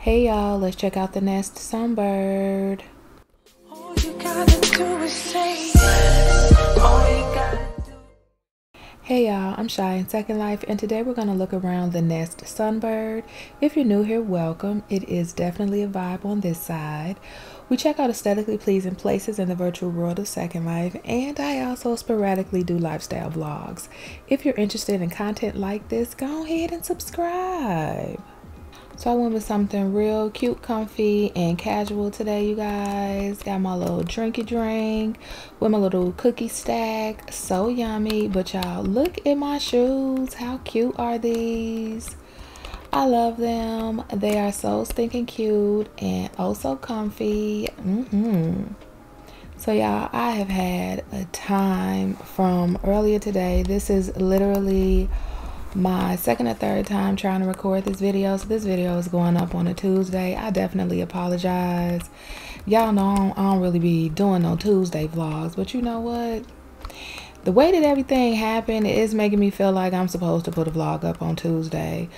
Hey y'all, let's check out the nest sunbird. Hey y'all, I'm Shy in Second Life and today we're going to look around the Nest Sunbird. If you're new here, welcome. It is definitely a vibe on this side. We check out aesthetically pleasing places in the virtual world of Second Life and I also sporadically do lifestyle vlogs. If you're interested in content like this, go ahead and subscribe. So I went with something real cute, comfy, and casual today, you guys. Got my little drinky drink with my little cookie stack. So yummy. But y'all, look at my shoes. How cute are these? I love them. They are so stinking cute and oh so comfy. Mm-hmm. So y'all, I have had a time from earlier today. This is literally my second or third time trying to record this video. So this video is going up on a tuesday. I definitely apologize. Y'all know I don't, I don't, really be doing no tuesday vlogs but you know what? The way that everything happened is making me feel like i'm supposed to put a vlog up on tuesday.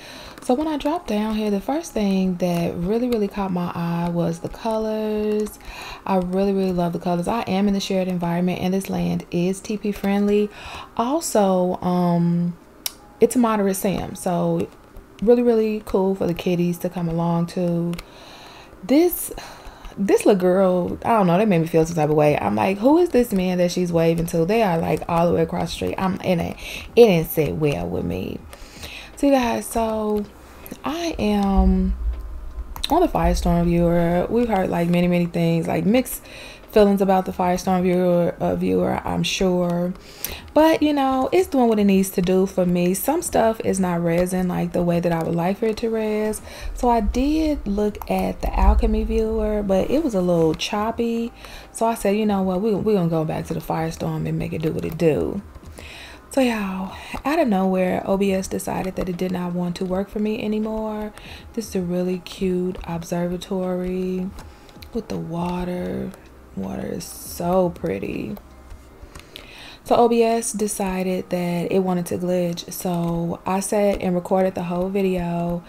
So when i dropped down here the first thing that really really caught my eye was the colors. I really really love the colors. I am in the shared environment and this land is tp friendly. Also um it's a moderate sim. so really really cool for the kiddies to come along to. This this little girl i don't know they made me feel some type of way. I'm like who is this man that she's waving to? They are like all the way across the street. I'm in it. It didn't sit well with me. You guys so i am on the firestorm viewer. We've heard like many many things like mixed feelings about the Firestorm viewer, uh, viewer, I'm sure. But, you know, it's doing what it needs to do for me. Some stuff is not resin like the way that I would like for it to res. So I did look at the Alchemy viewer, but it was a little choppy. So I said, you know what, we, we're going to go back to the Firestorm and make it do what it do. So y'all, out of nowhere, OBS decided that it did not want to work for me anymore. This is a really cute observatory with the water Water is so pretty. So OBS decided that it wanted to glitch. So I sat and recorded the whole video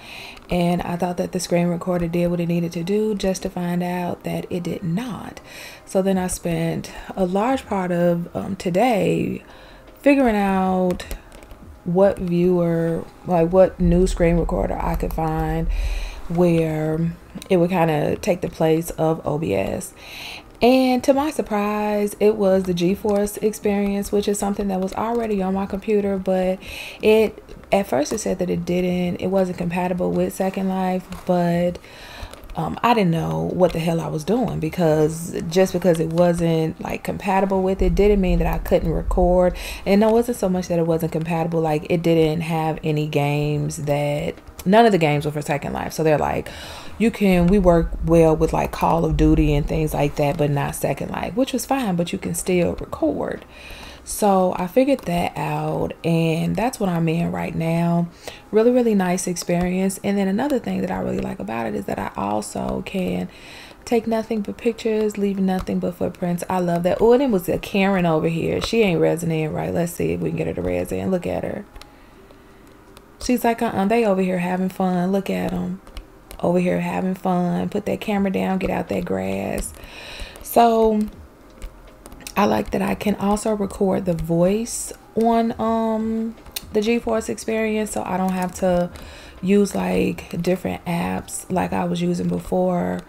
and I thought that the screen recorder did what it needed to do just to find out that it did not. So then I spent a large part of um, today figuring out what viewer, like what new screen recorder I could find where it would kind of take the place of OBS. And to my surprise, it was the GeForce experience, which is something that was already on my computer, but it at first it said that it didn't, it wasn't compatible with Second Life, but um, I didn't know what the hell I was doing because just because it wasn't like compatible with it didn't mean that I couldn't record. And it wasn't so much that it wasn't compatible, like it didn't have any games that none of the games were for Second Life. So they're like, you can we work well with like Call of Duty and things like that, but not Second Life, which was fine, but you can still record. So I figured that out, and that's what I'm in right now. Really, really nice experience. And then another thing that I really like about it is that I also can take nothing but pictures, leave nothing but footprints. I love that. Oh, and it was a Karen over here. She ain't resonating right. Let's see if we can get her to resonate. Look at her. She's like, uh-uh, they over here having fun. Look at them over here having fun. Put that camera down, get out that grass. So I like that I can also record the voice on um the GeForce experience so I don't have to use like different apps like I was using before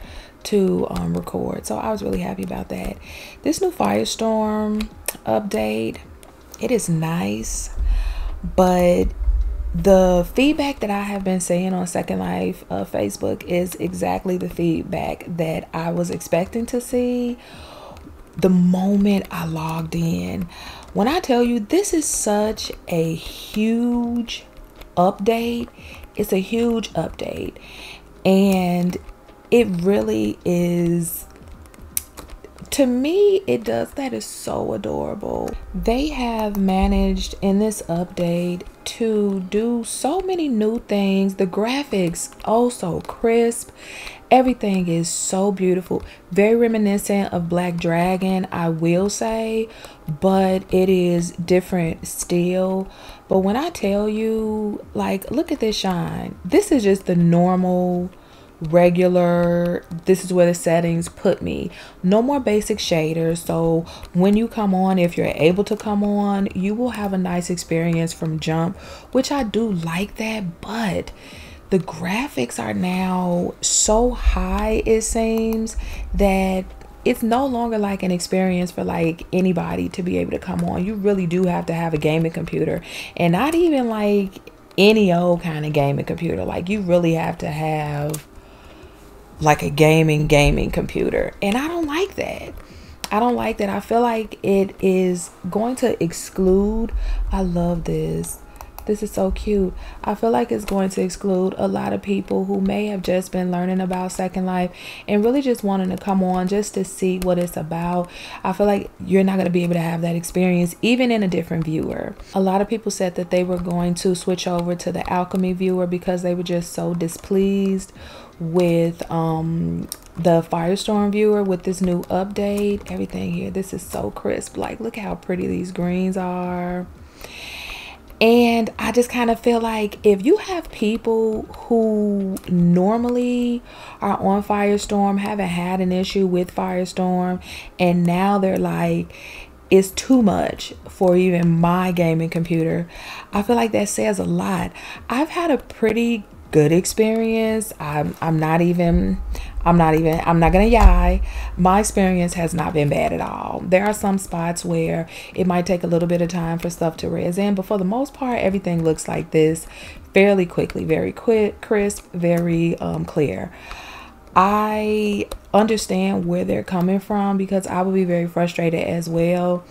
to um, record. So I was really happy about that. This new Firestorm update, it is nice, but the feedback that I have been seeing on Second Life uh, Facebook is exactly the feedback that I was expecting to see the moment I logged in. When I tell you this is such a huge update, it's a huge update, and it really is to me it does that is so adorable. They have managed in this update to do so many new things. The graphics oh, also crisp. Everything is so beautiful. Very reminiscent of black dragon i will say but it is different still. But when i tell you like look at this shine. This is just the normal regular this is where the settings put me. No more basic shaders. So when you come on if you're able to come on you will have a nice experience from jump which i do like that but the graphics are now so high it seems that it's no longer like an experience for like anybody to be able to come on. You really do have to have a gaming computer and not even like any old kind of gaming computer. Like you really have to have like a gaming gaming computer. And i don't like that. I don't like that. I feel like it is going to exclude i love this this is so cute. I feel like it's going to exclude a lot of people who may have just been learning about Second Life and really just wanting to come on just to see what it's about. I feel like you're not going to be able to have that experience even in a different viewer. A lot of people said that they were going to switch over to the Alchemy viewer because they were just so displeased with um the firestorm viewer with this new update everything here this is so crisp like look how pretty these greens are and I just kind of feel like if you have people who normally are on Firestorm, haven't had an issue with Firestorm, and now they're like, it's too much for even my gaming computer, I feel like that says a lot. I've had a pretty good experience. I'm, I'm not even, I'm not even, I'm not to lie. My experience has not been bad at all. There are some spots where it might take a little bit of time for stuff to res in, but for the most part, everything looks like this fairly quickly, very quick, crisp, very um, clear. I understand where they're coming from because I would be very frustrated as well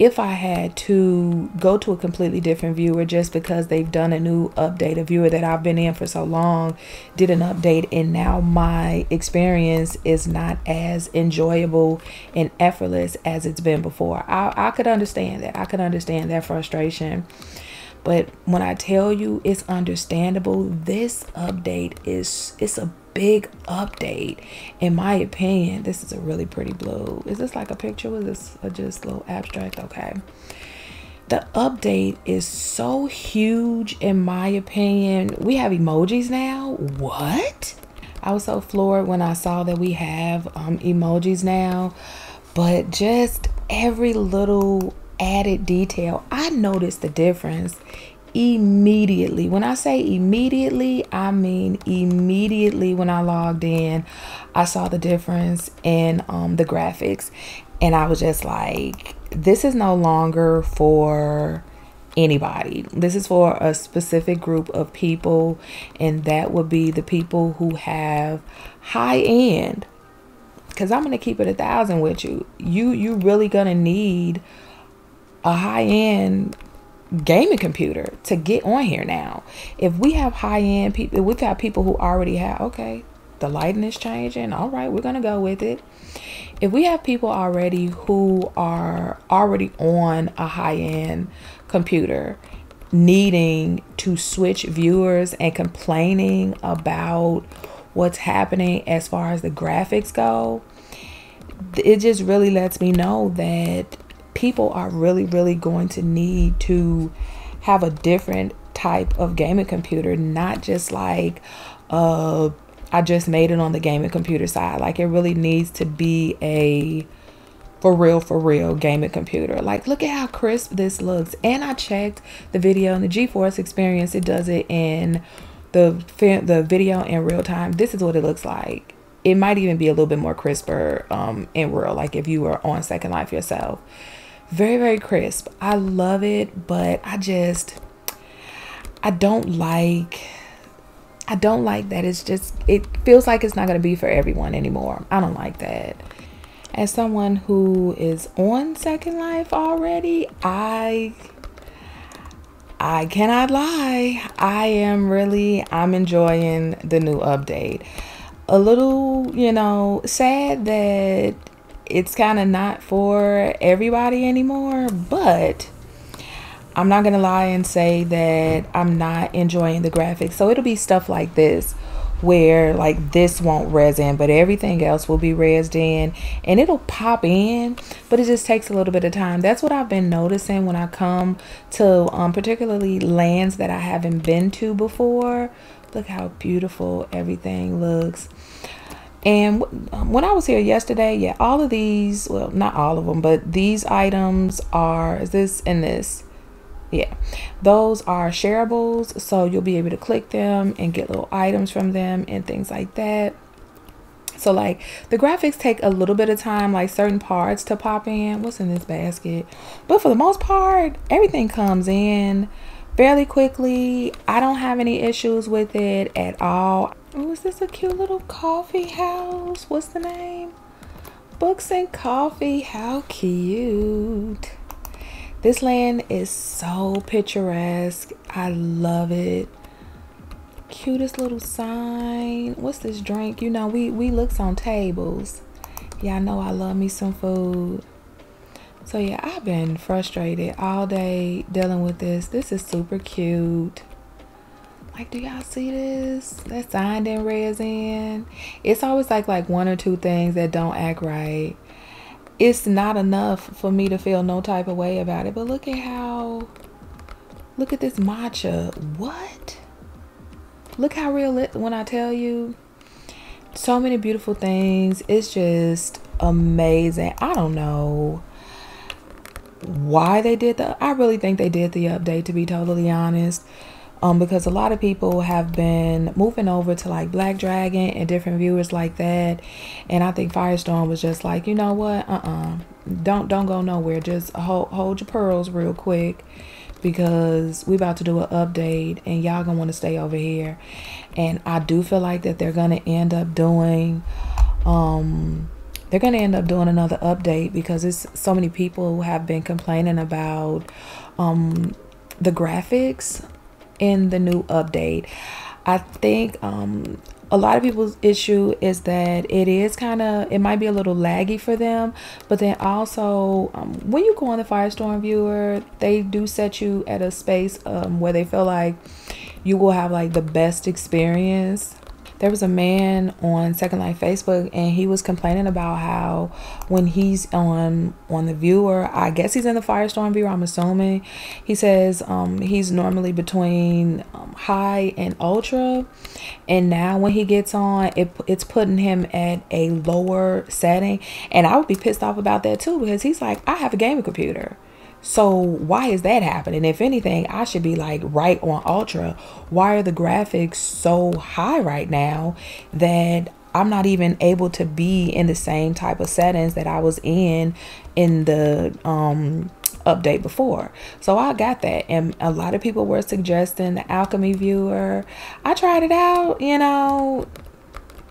if I had to go to a completely different viewer just because they've done a new update, a viewer that I've been in for so long did an update, and now my experience is not as enjoyable and effortless as it's been before. I, I could understand that. I could understand that frustration. But when I tell you it's understandable, this update is it's a big update. In my opinion, this is a really pretty blue. Is this like a picture? Was this a just a little abstract? Okay. The update is so huge in my opinion. We have emojis now. What? I was so floored when I saw that we have um, emojis now. But just every little added detail, I noticed the difference immediately. When I say immediately, I mean immediately when I logged in, I saw the difference in um, the graphics. And I was just like, this is no longer for anybody. This is for a specific group of people, and that would be the people who have high end. Because I'm gonna keep it a thousand with you. You you really gonna need a high end gaming computer to get on here now. If we have high end people, we've got people who already have, okay, the lighting is changing. All right, we're going to go with it. If we have people already who are already on a high end computer needing to switch viewers and complaining about what's happening as far as the graphics go, it just really lets me know that people are really, really going to need to have a different type of gaming computer, not just like, uh, I just made it on the gaming computer side. Like, it really needs to be a for real, for real gaming computer. Like, look at how crisp this looks. And I checked the video and the GeForce experience, it does it in the the video in real time. This is what it looks like. It might even be a little bit more crisper um, in real, like if you were on Second Life yourself very very crisp. I love it but i just i don't like i don't like that it's just it feels like it's not going to be for everyone anymore. I don't like that. As someone who is on second life already i i cannot lie. I am really i'm enjoying the new update. A little you know sad that it's kind of not for everybody anymore, but I'm not going to lie and say that I'm not enjoying the graphics. So it'll be stuff like this where like this won't res in but everything else will be resed in and it'll pop in but it just takes a little bit of time that's what i've been noticing when i come to um, particularly lands that i haven't been to before Look how beautiful everything looks. And um, when I was here yesterday, yeah, all of these, well, not all of them, but these items are, is this and this? Yeah, those are shareables. So you'll be able to click them and get little items from them and things like that. So like the graphics take a little bit of time, like certain parts to pop in. What's in this basket? But for the most part, everything comes in fairly quickly. I don't have any issues with it at all. Oh, is this a cute little coffee house? What's the name? Books and coffee. How cute. This land is so picturesque. I love it. Cutest little sign. What's this drink? You know, we, we looks on tables. Yeah, I know I love me some food. So yeah, I've been frustrated all day dealing with this. This is super cute. Like, do y'all see this? That signed in resin. It's always like like one or two things that don't act right. It's not enough for me to feel no type of way about it. But look at how, look at this matcha. What? Look how real it, when I tell you, so many beautiful things. It's just amazing. I don't know why they did the, I really think they did the update to be totally honest um, because a lot of people have been moving over to like Black Dragon and different viewers like that. And I think Firestorm was just like, you know what? Uh-uh. Don't don't go nowhere. Just hold hold your pearls real quick because we about to do an update and y'all gonna want to stay over here. And I do feel like that they're gonna end up doing um they're to end up doing another update because it's so many people who have been complaining about um, the graphics in the new update. I think um, a lot of people's issue is that it is kind of it might be a little laggy for them but then also um, when you go on the firestorm viewer they do set you at a space um, where they feel like you will have like the best experience there was a man on Second Life Facebook and he was complaining about how when he's on on the viewer, I guess he's in the Firestorm viewer, I'm assuming. He says um, he's normally between um, high and ultra. And now when he gets on, it it's putting him at a lower setting. And I would be pissed off about that too because he's like, I have a gaming computer. So why is that happening? If anything, I should be like right on ultra. Why are the graphics so high right now that I'm not even able to be in the same type of settings that I was in in the um update before. So I got that and a lot of people were suggesting the alchemy viewer. I tried it out, you know,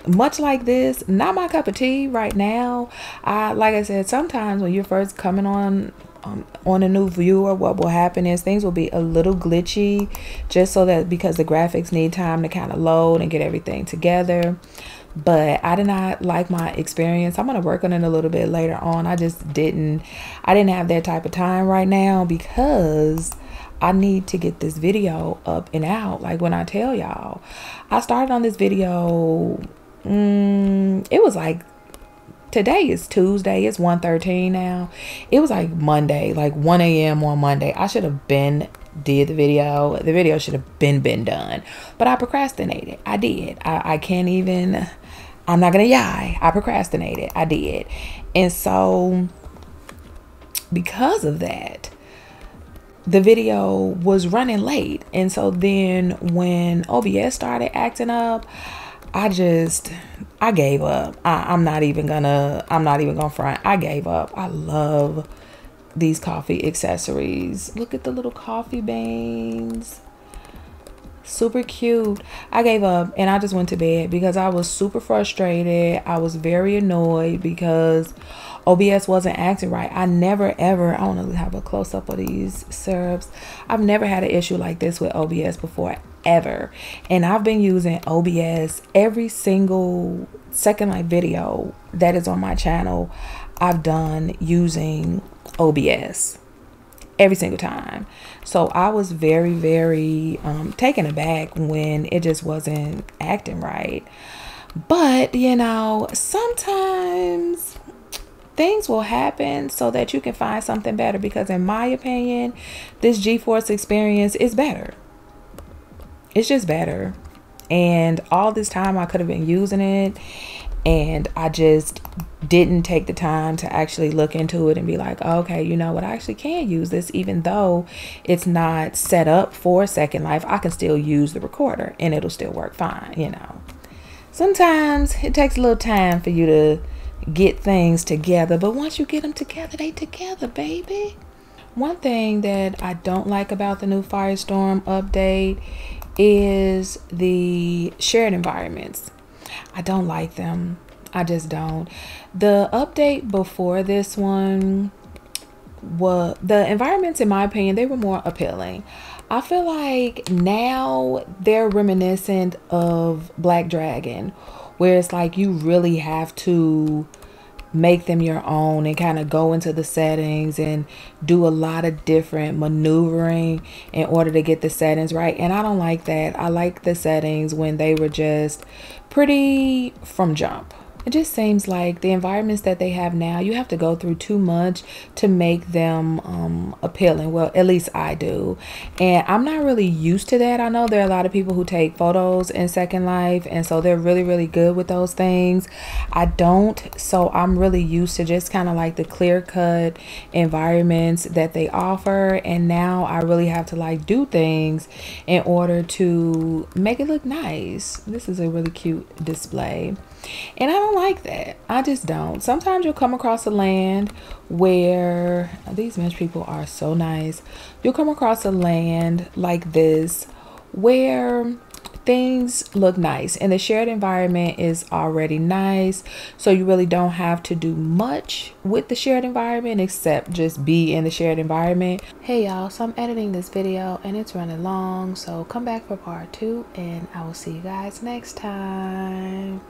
much like this not my cup of tea right now i like i said sometimes when you're first coming on um, on a new viewer what will happen is things will be a little glitchy just so that because the graphics need time to kind of load and get everything together but I did not like my experience. I'm going to work on it a little bit later on. I just didn't I didn't have that type of time right now because I need to get this video up and out. Like when I tell y'all, I started on this video mm, it was like today is Tuesday. It's 1.13 now. It was like Monday, like 1 a.m. on Monday. I should have been did the video. The video should have been been done. But I procrastinated. I did. I, I can't even I'm not gonna lie. I procrastinated. I did. And so because of that, the video was running late. And so then when OBS started acting up, I just I gave up. I, am not even gonna I'm not even gonna front. I gave up. I love these coffee accessories. Look at the little coffee beans. Super cute. I gave up and I just went to bed because I was super frustrated. I was very annoyed because OBS wasn't acting right. I never ever, I want to have a close up of these syrups. I've never had an issue like this with OBS before ever. And I've been using OBS every single second life video that is on my channel. I've done using OBS every single time. So I was very, very um, taken aback when it just wasn't acting right. But, you know, sometimes things will happen so that you can find something better because in my opinion this geforce experience is better it's just better And all this time I could have been using it and I just didn't take the time to actually look into it and be like, okay, you know what, I actually can use this even though it's not set up for Second Life. I can still use the recorder and it'll still work fine, you know. Sometimes it takes a little time for you to get things together, but once you get them together, they together, baby. One thing that I don't like about the new Firestorm update is the shared environments. I don't like them. I just don't. The update before this one was the environments, in my opinion, they were more appealing. I feel like now they're reminiscent of Black Dragon, where it's like you really have to make them your own and kind of go into the settings and do a lot of different maneuvering in order to get the settings right. And I don't like that. I like the settings when they were just pretty from jump. It just seems like the environments that they have now, you have to go through too much to make them um, appealing. Well, at least I do. And I'm not really used to that. I know there are a lot of people who take photos in Second Life, and so they're really, really good with those things. I don't. So I'm really used to just kind of like the clear cut environments that they offer. And now I really have to like do things in order to make it look nice. This is a really cute display. And I don't like that. I just don't. Sometimes you'll come across a land where these Mensch people are so nice. You'll come across a land like this where things look nice and the shared environment is already nice so you really don't have to do much with the shared environment except just be in the shared environment hey y'all so i'm editing this video and it's running long so come back for part two and i will see you guys next time